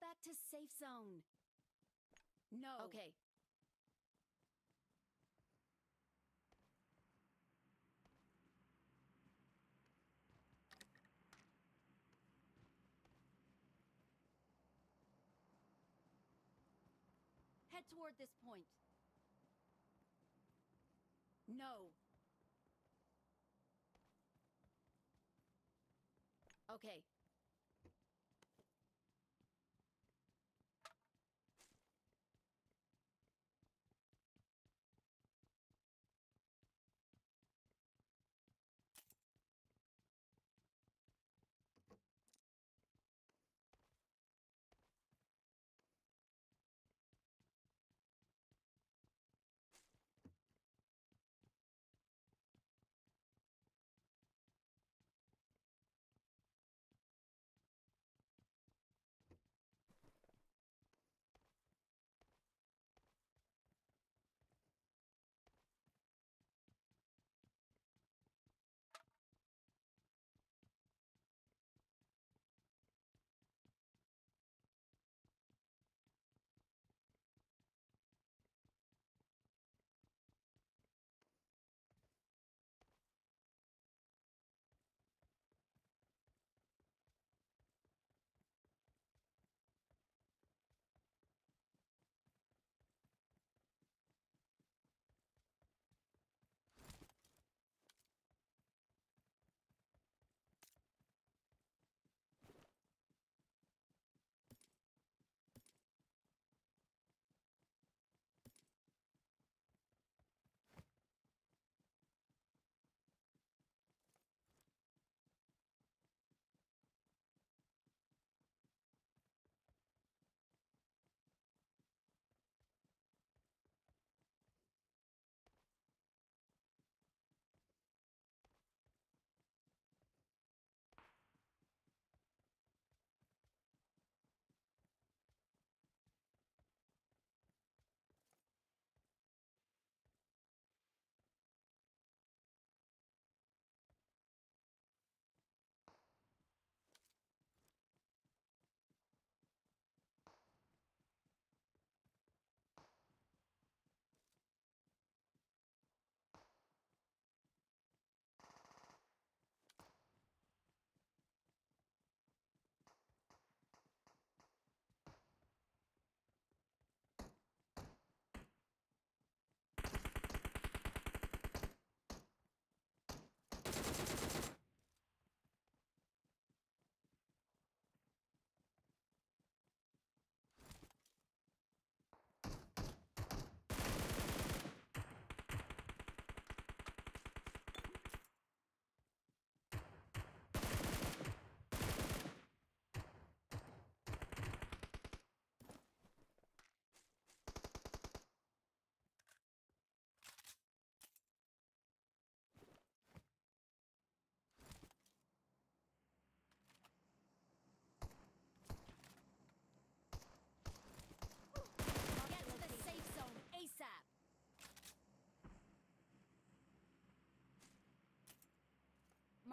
Back to safe zone. No. Okay. Head toward this point. No. Okay.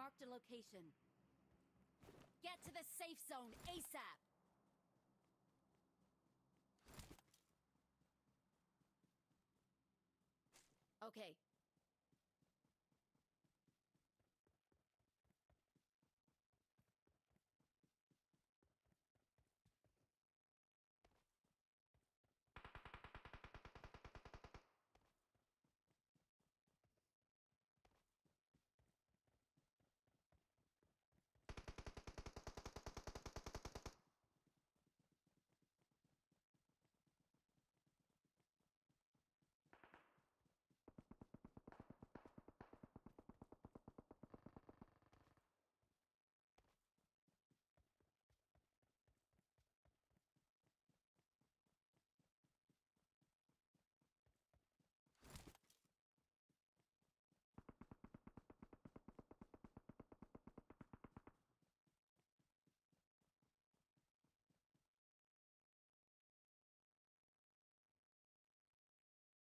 Marked a location. Get to the safe zone ASAP. Okay.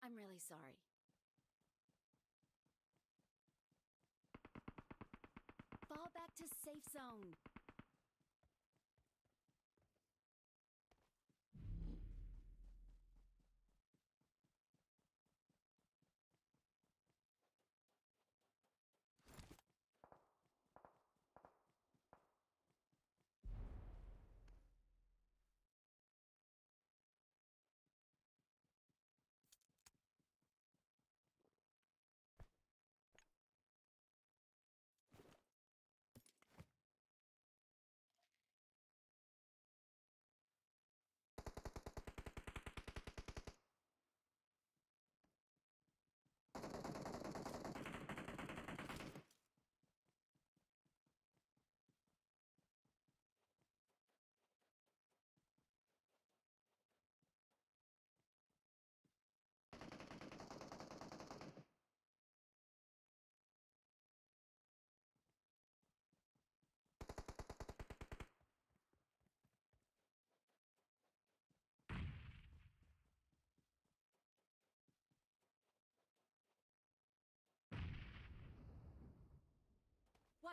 I'm really sorry. Fall back to safe zone.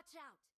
Watch out!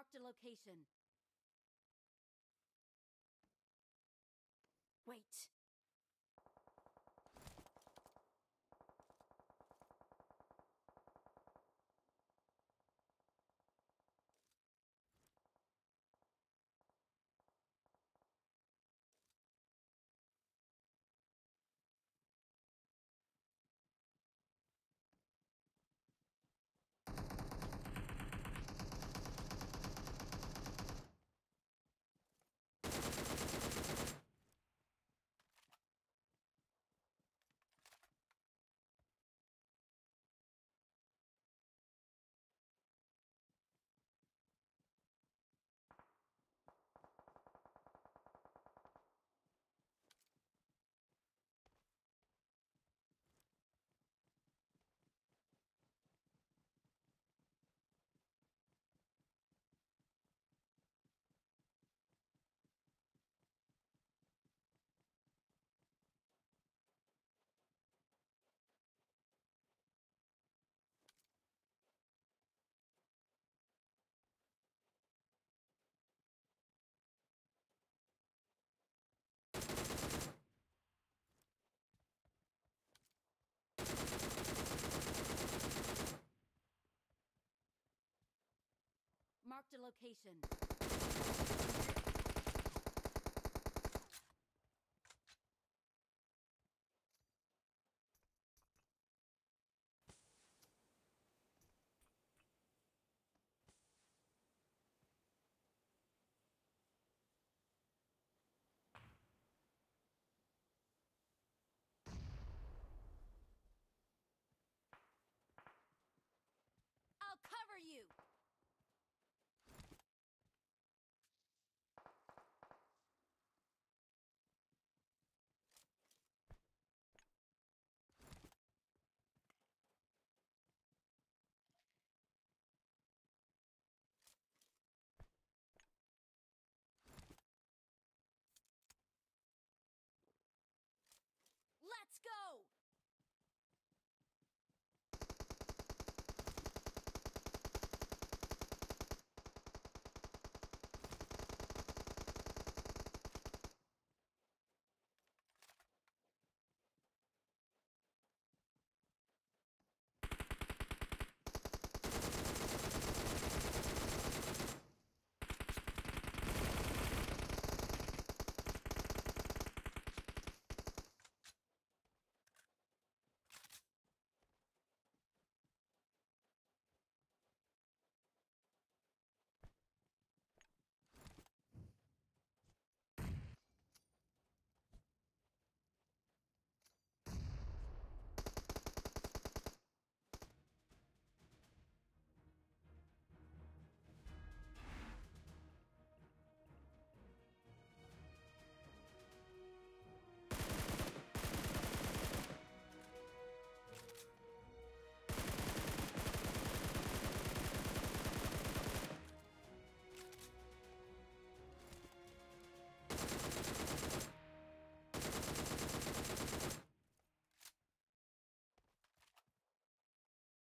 Marked a location. Wait. Marked a location.